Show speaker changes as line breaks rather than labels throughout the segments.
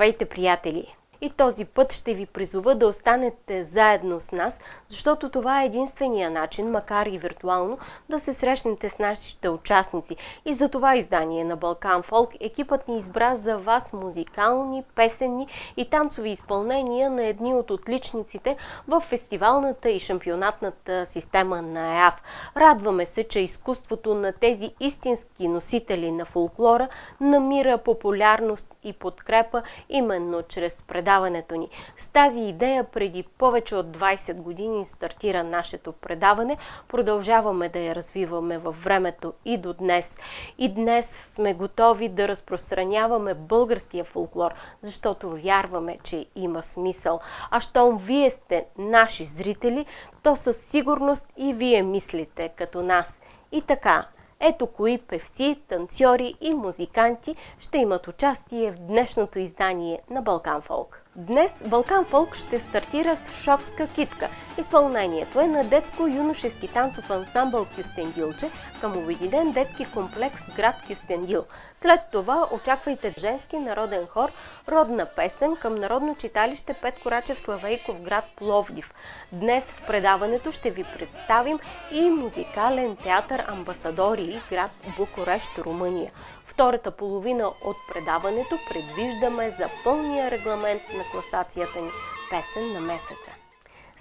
Здравейте, приятели! И този път ще ви призова да останете заедно с нас, защото това е единствения начин, макар и виртуално, да се срещнете с нашите участници. И за това издание на Балкан Фолк екипът ни избра за вас музикални, песенни и танцови изпълнения на едни от отличниците в фестивалната и шампионатната система на ЕАФ. Радваме се, че изкуството на тези истински носители на фолклора намира популярност и подкрепа именно чрез предаването предаването ни. С тази идея преди повече от 20 години стартира нашето предаване. Продължаваме да я развиваме във времето и до днес. И днес сме готови да разпространяваме българския фолклор, защото вярваме, че има смисъл. А щом вие сте наши зрители, то със сигурност и вие мислите като нас. И така, ето кои певци, танцори и музиканти ще имат участие в днешното издание на Балкан Фолк. Днес Балкан Фолк ще стартира с Шопска китка. Изпълнението е на детско-юношески танцов ансамбъл Кюстендилче към обединен детски комплекс град Кюстендил. След това очаквайте женски народен хор Родна песен към Народно читалище Петко Рачев Славейков град Пловдив. Днес в предаването ще ви представим и музикален театър Амбасадори град Букурещ, Румъния. Втората половина от предаването предвиждаме за пълния регламент на класацията ни Песен на месеца.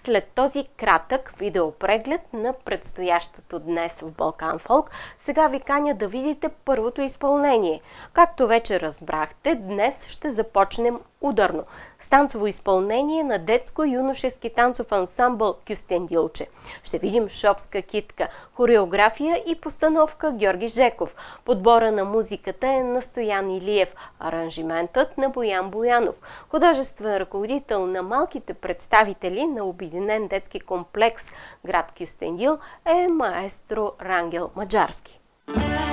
След този кратък видеопреглед на предстоящото днес в Балкан Фолк, сега ви каня да видите първото изпълнение. Както вече разбрахте, днес ще започнем ударно. Станцово изпълнение на детско-юношески танцов ансамбъл Кюстендилче. Ще видим шопска китка, хореография и постановка Георги Жеков. Подбора на музиката е на Стоян Илиев, аранжиментът на Боян Боянов. Художествен ръководител на малките представители на Обединен детски комплекс град Кюстендил е маестро Рангел Маджарски. Thank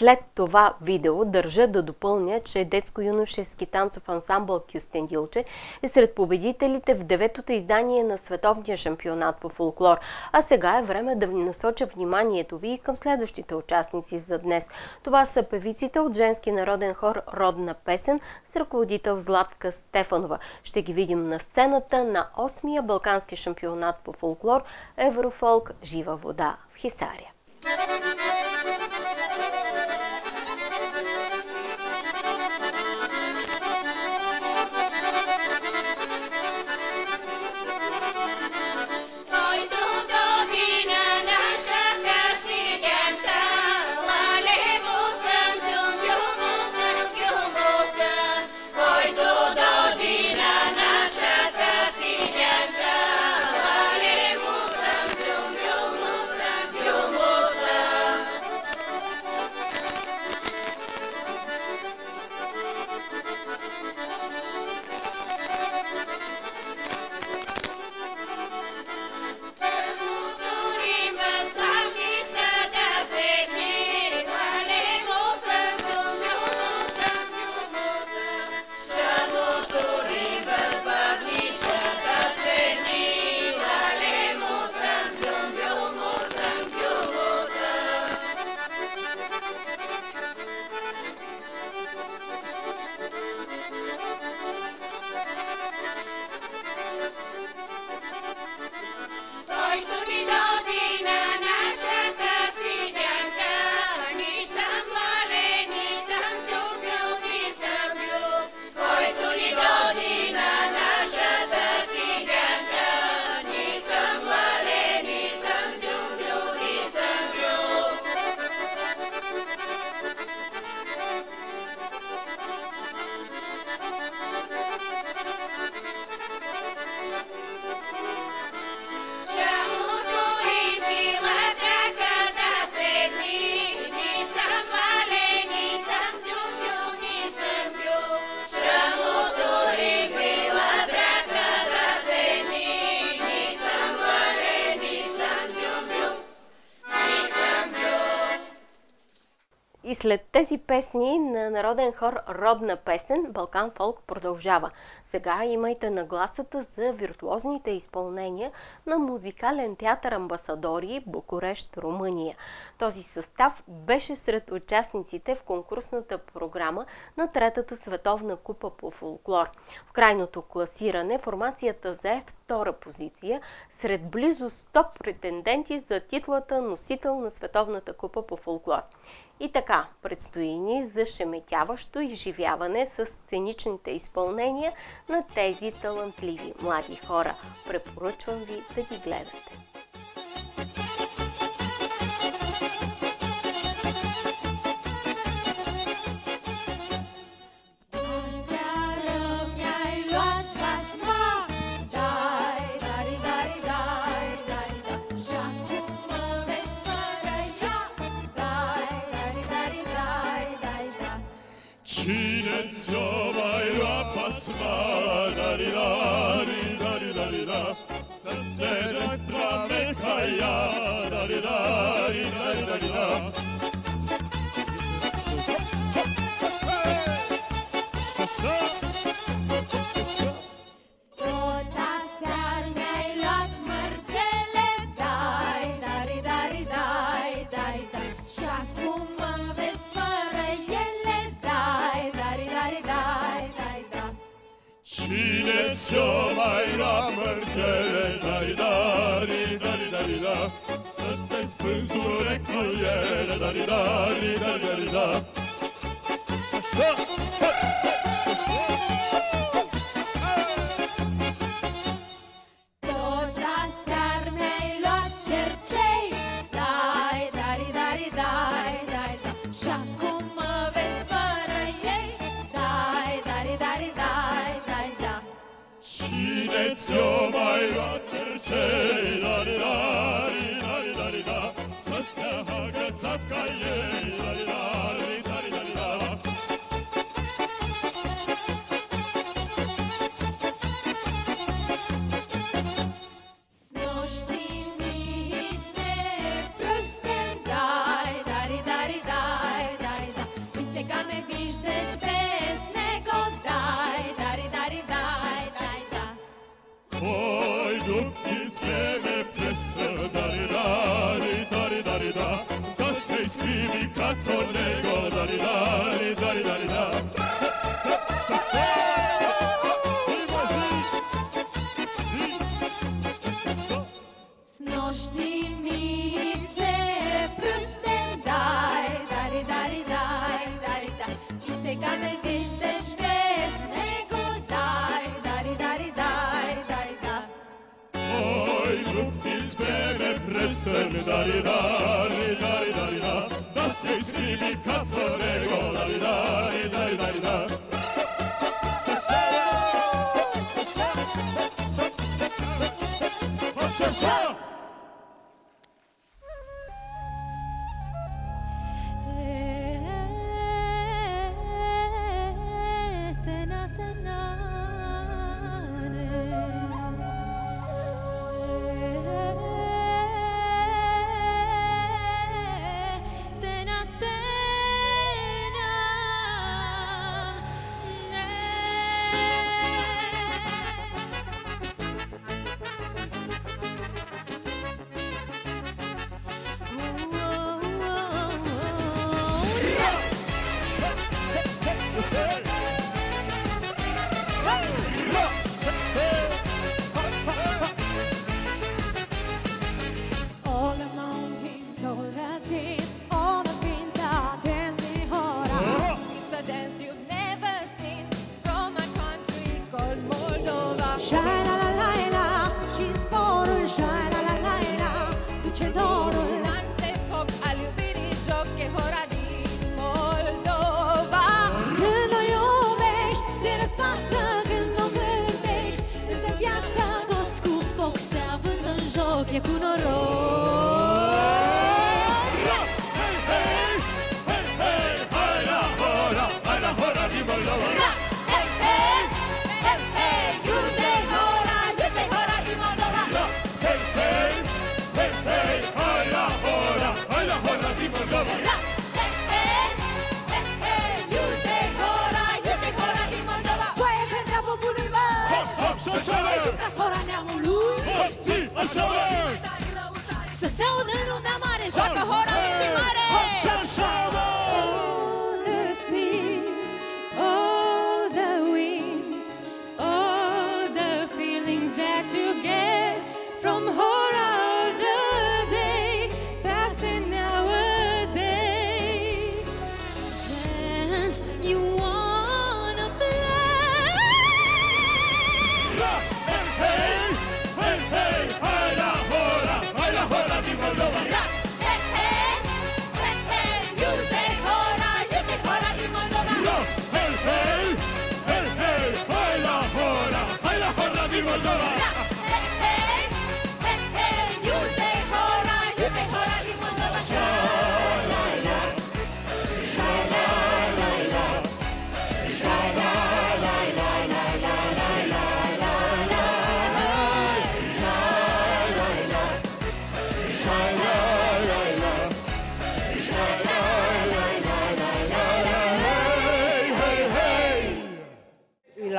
След това видео държа да допълня, че детско-юношески танцов ансамбъл Кюстендилче е сред победителите в деветото издание на световния шампионат по фолклор. А сега е време да ви насоча вниманието ви и към следващите участници за днес. Това са певиците от женски народен хор Родна песен с ръководител Златка Стефанова. Ще ги видим на сцената на 8-я Балкански шампионат по фолклор Еврофолк Жива вода в Хисария. И след тези песни на народен хор Родна песен, Балкан Фолк продължава. Сега имайте нагласата за виртуозните изпълнения на музикален театър Амбасадори Букурещ, Румъния. Този състав беше сред участниците в конкурсната програма на Третата световна купа по фолклор. В крайното класиране формацията зае втора позиция сред близо 100 претенденти за титлата носител на Световната купа по фолклор. И така, предстои ни зашеметяващо изживяване с сценичните изпълнения на тези талантливи млади хора. Препоръчвам ви да ги гледате.
Sezio vai la pasma da di la di
da Se destra me da Nossa, céu
dando na maré, joga.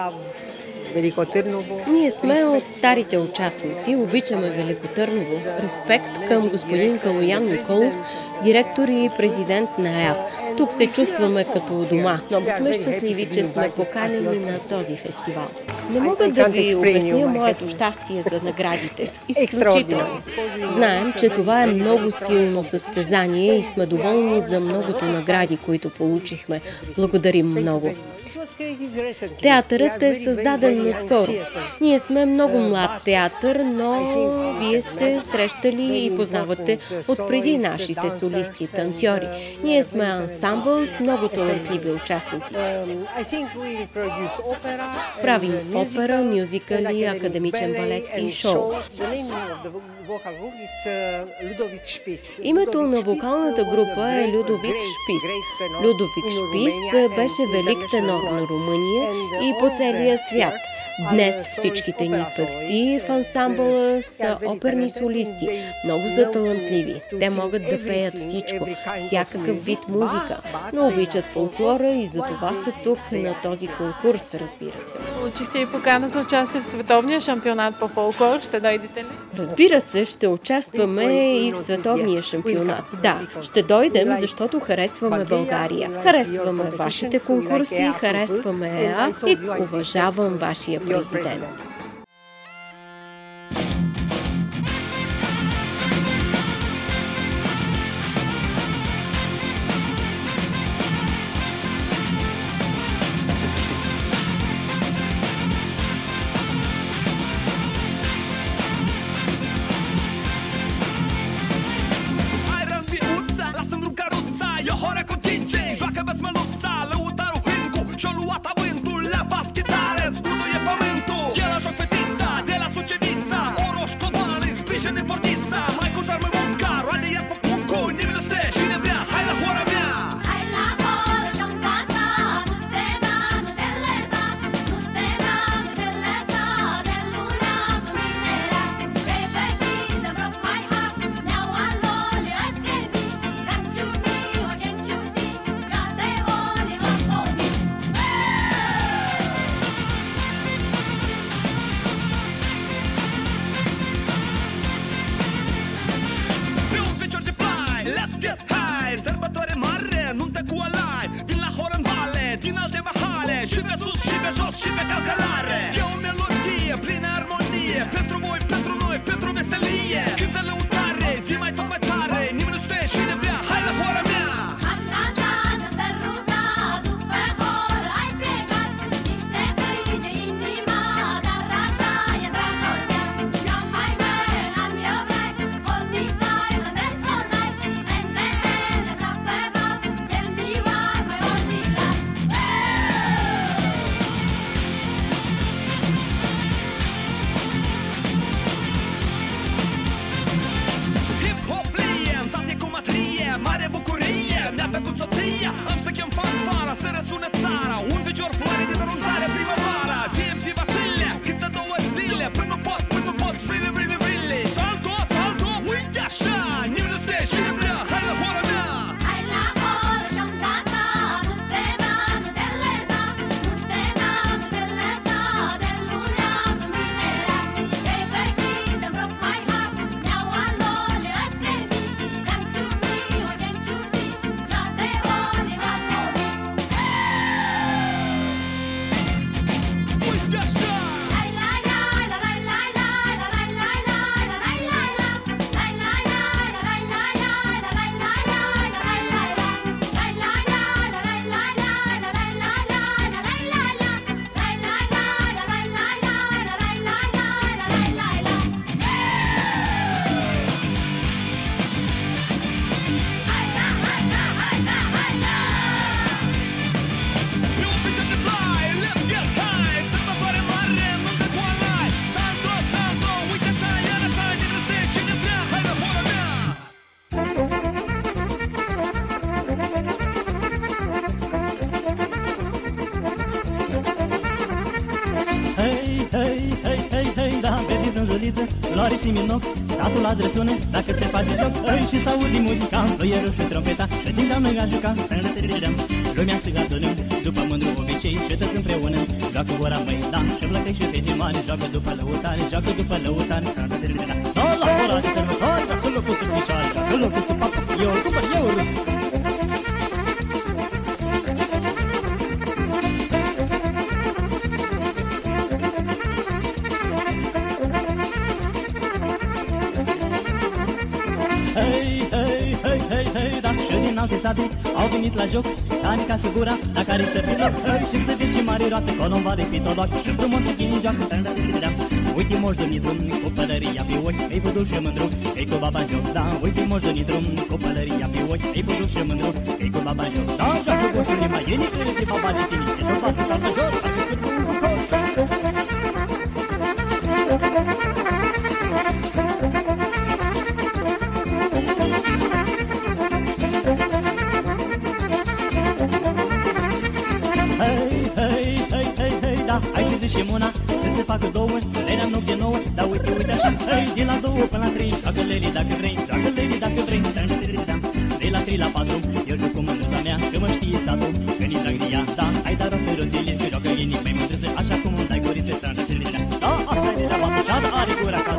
La
Велико Търново.
Ние сме от старите участници, обичаме Велико Търново. Респект към господин Калоян Николов, директор и президент на АЯВ. Тук се чувстваме като дома. Много сме щастливи, че сме поканени на този фестивал. Не мога да ви обясня моето щастие за наградите. Изключително. Знаем, че това е много силно състезание и сме доволни за многото награди, които получихме. Благодарим много. Театърът е създаден наскоро. Ние сме много млад театър, но вие сте срещали и познавате от преди нашите солисти, танцори. Ние сме ансамбъл с много талантливи участници. Правим опера, мюзикъли, академичен балет и шоу. Името на вокалната група е Людовик Шпис. Людовик Шпис беше велик тенор на Румъния и по целия свят. Днес всичките ни певци в ансамбъла са оперни солисти. Много са талантливи. Те могат да пеят всичко, всякакъв вид музика, но обичат фолклора и за това са тук на този конкурс, разбира се.
Получихте и покана за участие в световния шампионат по фолклор. Ще дойдете ли?
Разбира се, ще участваме и в световния шампионат. Да, ще дойдем, защото харесваме България. Харесваме вашите конкурси, харесваме ЕАФ и уважавам вашия президент.
Siminov Satul la drăsune, dacă se face joc Îi și s-audi muzica, fluierul și trompeta Ședinteam lângă juca, tărătărătărăm Lumea se adunăm, după mândru obicei Cetăți împreună, joacă ora măi Dan și plătei și fete mari, joacă după lăutare Joacă după lăutare, tărătărătărăm Tot la ora de sărbători, acolo cu sub picioare Acolo cu sub pat, eu cumpăr, eu rup sadu Au venit la joc, Anica și gura La care se pică, și se duce mare roată Colomba de pitoloc, și frumos și chinii joacă Uite moș de drum, cu pălăria pe ochi Ei vădul și mândru, ei cu baba joc Da, uite moș de drum, cu pălăria pe ochi Ei vădul și mândru, ei cu baba joc Da, joacă cu mai e nici de baba de chinii E după atâta joc, dacă vrei, joacă lady dacă vrei, dans, dans, De la trei la patru, eu joc cu mânuța mea, că mă știe satul. Că ni drag ea, da, ai dar pe rotile, și joacă inimi mai mândrâță Așa cum îmi dai gurițe, să-mi Da, asta e la patru, are gura ca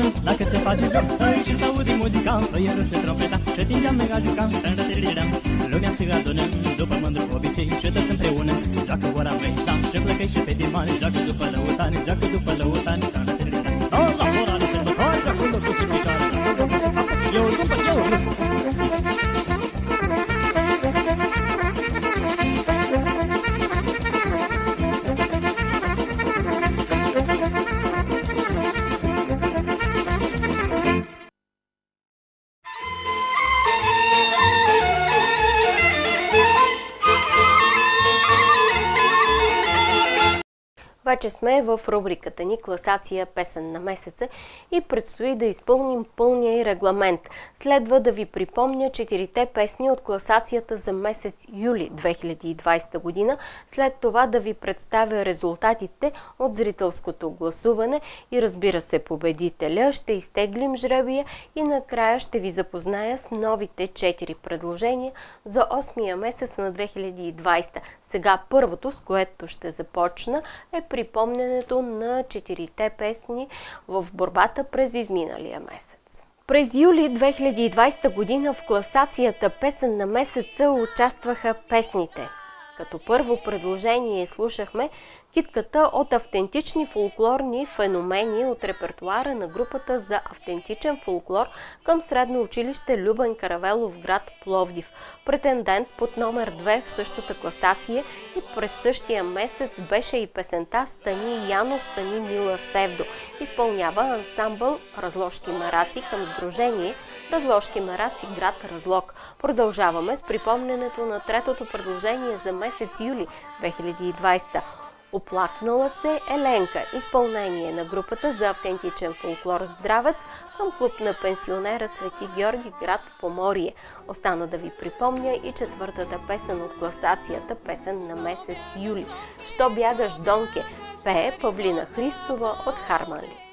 mănânc dacă se face joc da. Și să audim muzica, păierul și trompeta Și timp mega jucam, stărătiriream Lumea se adună, după mândru obicei Și toți împreună, joacă ora mei Da, și plăcăi și pe timp joacă
Сме в рубриката ни класация песен на месеца и предстои да изпълним пълния и регламент. Следва да ви припомня четирите песни от класацията за месец юли 2020 година, след това да ви представя резултатите от зрителското гласуване и разбира се победителя. Ще изтеглим жребия и накрая ще ви запозная с новите четири предложения за 8 месец на 2020. Сега първото, с което ще започна, е припомнянето на четирите песни в борбата през изминалия месец. През юли 2020 година в класацията Песен на месеца участваха песните. Като първо предложение слушахме китката от автентични фолклорни феномени от репертуара на групата за автентичен фолклор към средно училище Любен Каравелов град Пловдив. Претендент под номер 2 в същата класация и през същия месец беше и песента Стани Яно, Стани Мила Севдо. Изпълнява ансамбъл Разложки мараци към сдружение Разложки мараци град Разлог. Продължаваме с припомненето на третото предложение за месец юли 2020 Оплакнала се Еленка, изпълнение на групата за автентичен фолклор Здравец към клуб на пенсионера Свети Георги, град Поморие. Остана да ви припомня и четвъртата песен от класацията, песен на месец юли. Що бягаш, Донке? Пее Павлина Христова от Харманли.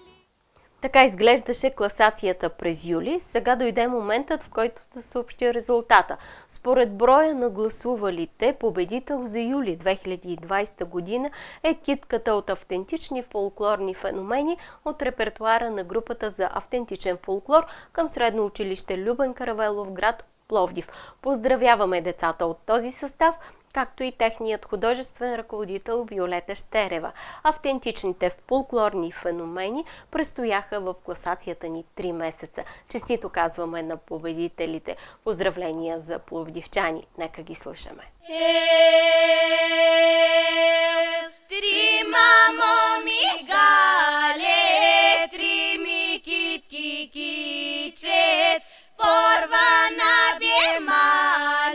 Така изглеждаше класацията през юли. Сега дойде моментът, в който да съобщя резултата. Според броя на гласувалите, победител за юли 2020 година е китката от автентични фолклорни феномени от репертуара на групата за автентичен фолклор към средно училище Любен Каравелов град Пловдив. Поздравяваме децата от този състав както и техният художествен ръководител Виолета Штерева. Автентичните фолклорни феномени престояха в класацията ни 3 месеца. Честито казваме на победителите. Поздравления за пловдивчани. Нека ги слушаме. Е, три мамо ми
por van a bien
mal.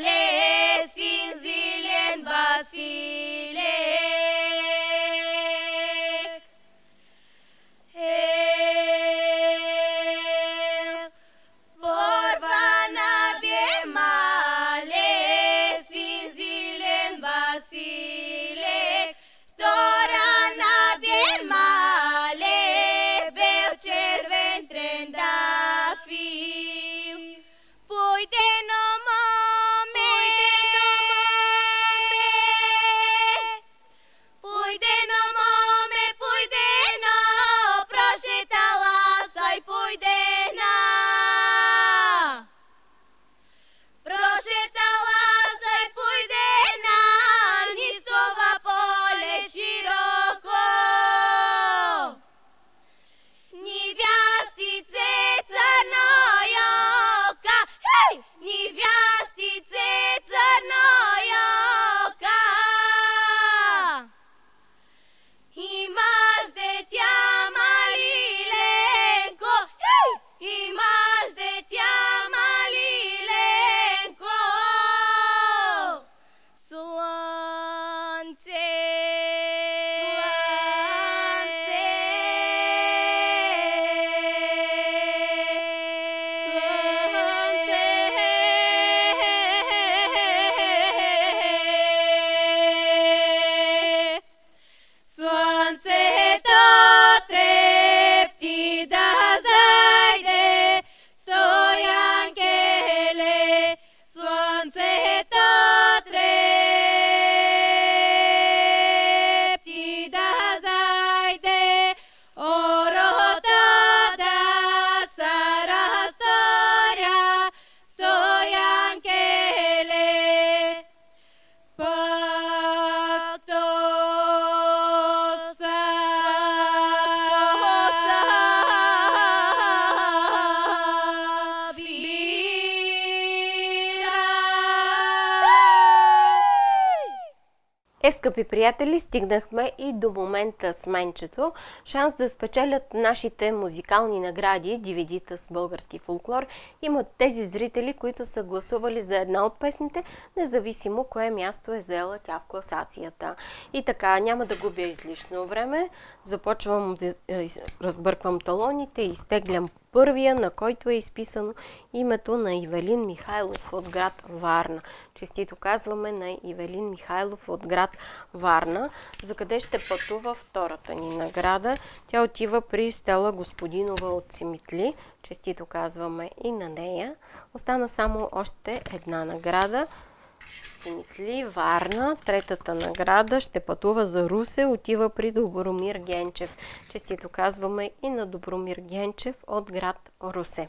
Приятели, стигнахме и до момента с менчето. Шанс да спечелят нашите музикални награди, DVD-та с български фолклор, имат тези зрители, които са гласували за една от песните, независимо кое място е заела тя в класацията. И така, няма да губя излишно време. Започвам да е, разбърквам талоните изтеглям първия, на който е изписано името на Ивелин Михайлов от град Варна. Честито казваме на Ивелин Михайлов от град Варна. За къде ще пътува втората ни награда? Тя отива при Стела Господинова от Симитли. Честито казваме и на нея. Остана само още една награда. Симитли, Варна. Третата награда ще пътува за Русе, отива при Добромир Генчев. Честито казваме и на Добромир Генчев от град Русе.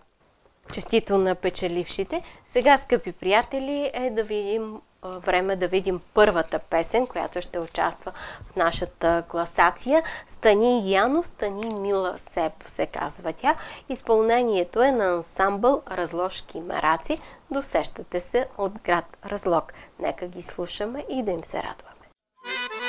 Честито на печелившите. Сега, скъпи приятели, е да видим време да видим първата песен, която ще участва в нашата класация. Стани Яно, Стани Мила Септо се казва тя. Изпълнението е на ансамбъл Разложки Мараци. Досещате се от град Разлог. Нека ги слушаме и да им се радваме. второ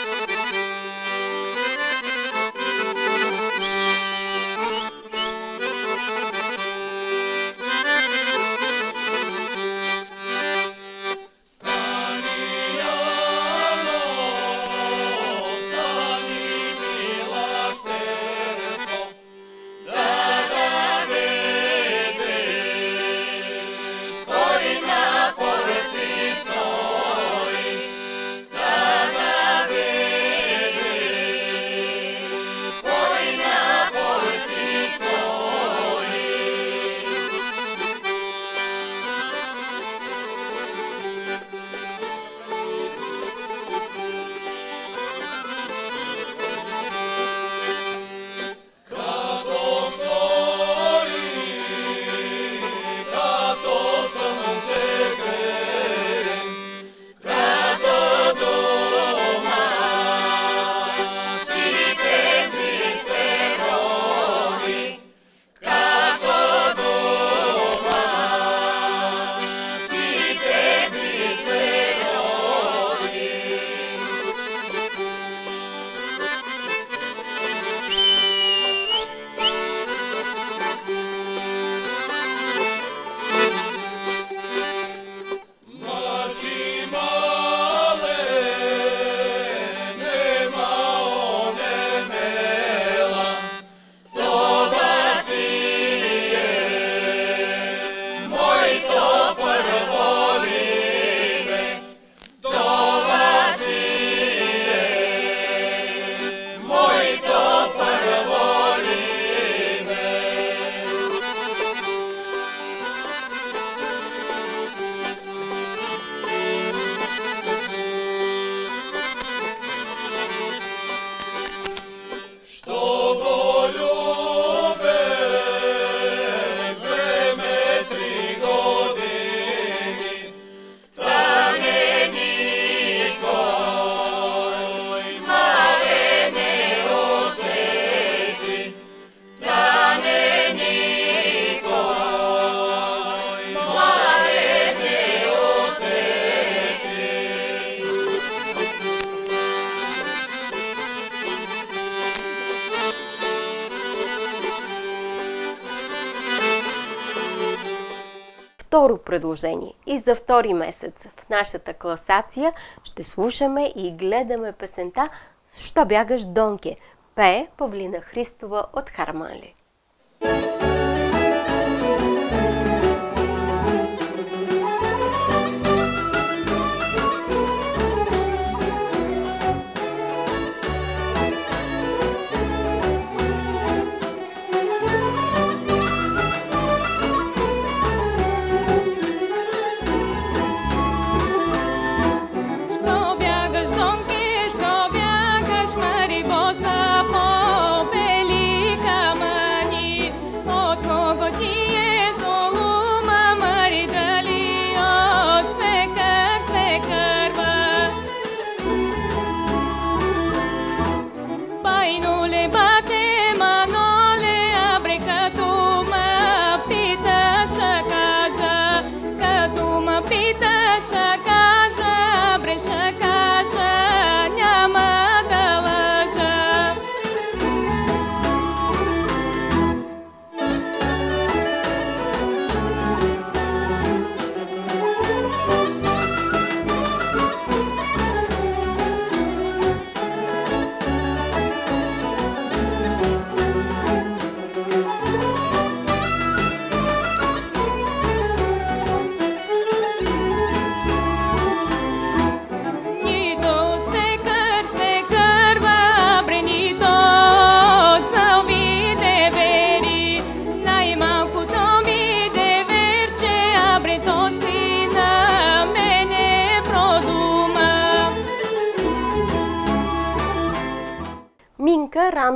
предложение. И за втори месец в нашата класация ще слушаме и гледаме песента «Що бягаш, Донке?» пее Павлина Христова от Хармали.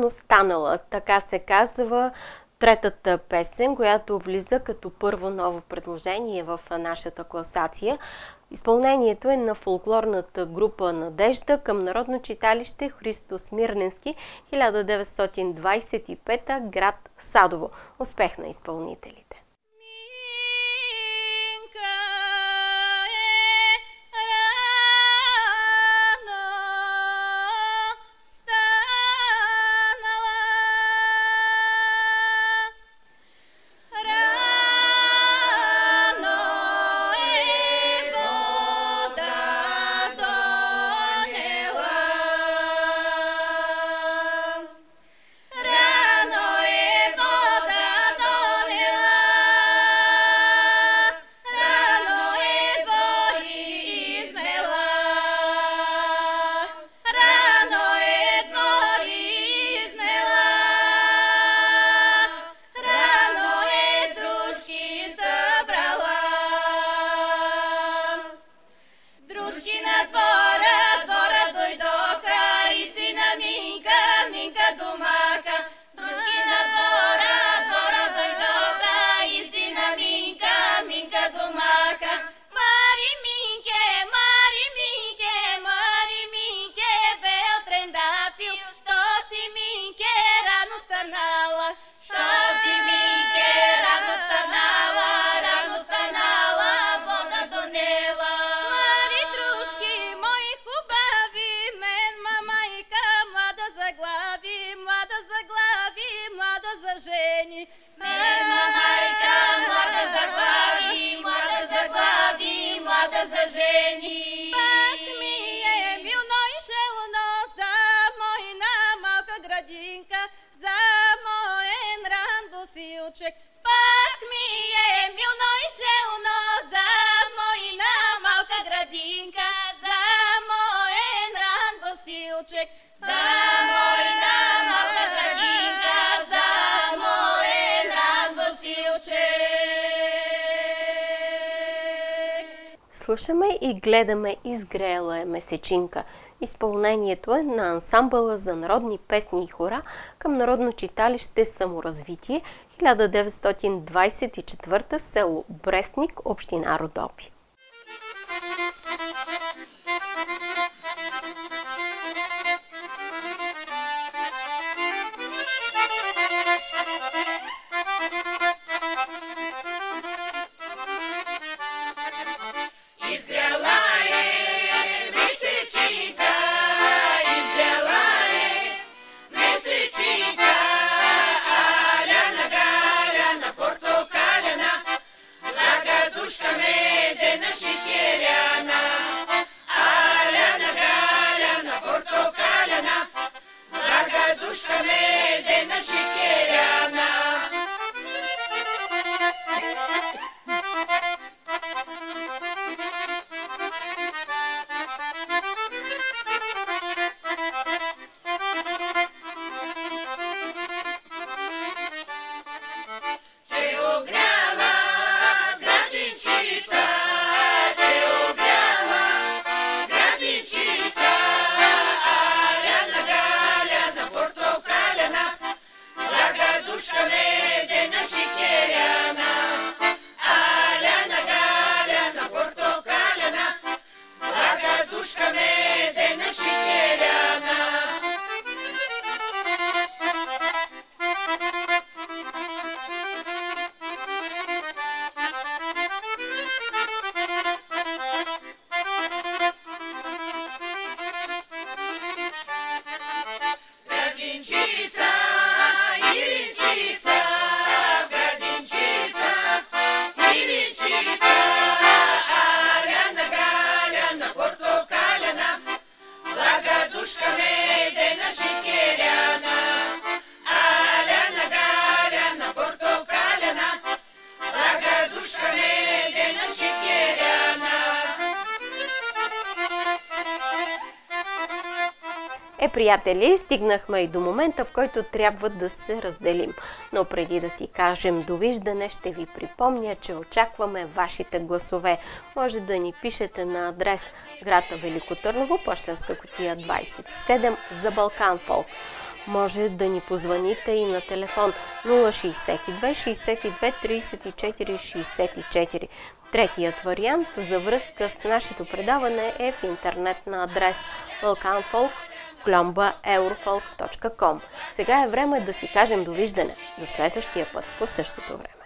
Рано станала. Така се казва третата песен, която влиза като първо ново предложение в нашата класация. Изпълнението е на фолклорната група Надежда към Народно читалище Христо Смирненски 1925 град Садово. Успех на изпълнителите! Слушаме и гледаме Изгреела е месечинка. Изпълнението е на ансамбъла за народни песни и хора към Народно читалище Саморазвитие 1924 село Брестник, община Родопи. Приятели, стигнахме и до момента, в който трябва да се разделим. Но преди да си кажем довиждане, ще ви припомня, че очакваме вашите гласове. Може да ни пишете на адрес града Велико Търново, почтенска котия 27 за Балкан Фолк.
Може да ни позвоните и на телефон 062 62 34 64. Третият вариант за връзка с нашето предаване е в интернет на адрес balkanfolk.eurofолк.com. Сега е време да си кажем довиждане. До следващия път по същото време.